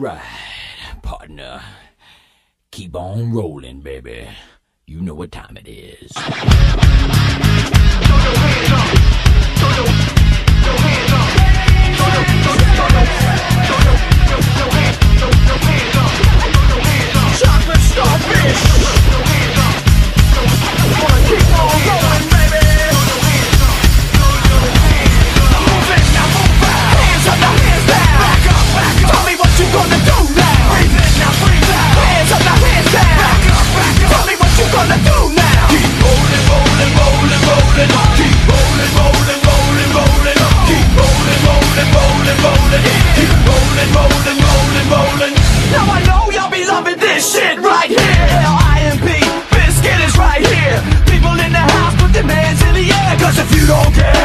Right, partner. Keep on rolling, baby. You know what time it is. right here. People in the house put their hands in the air Cause if you don't care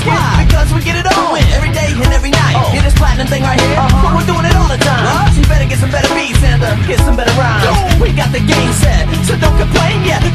this why? Because we get it all. Win every day and every night. Oh. Hear this platinum thing right here? Uh-huh. But we're doing it all the time. Huh? So you better get some better beats and uh, get some better rhymes. Oh. We got the game set, so don't complain yet.